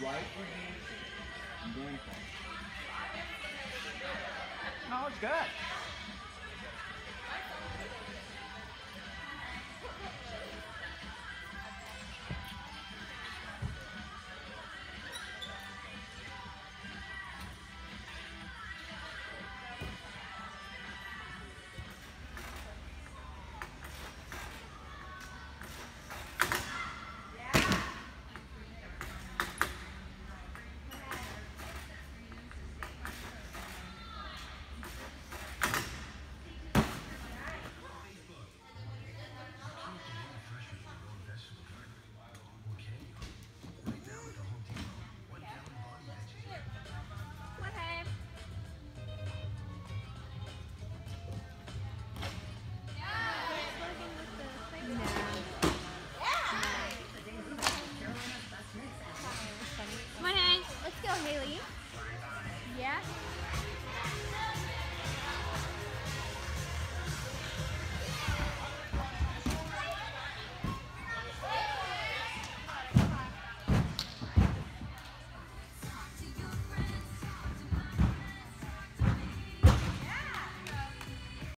right hand and down. No, it's good.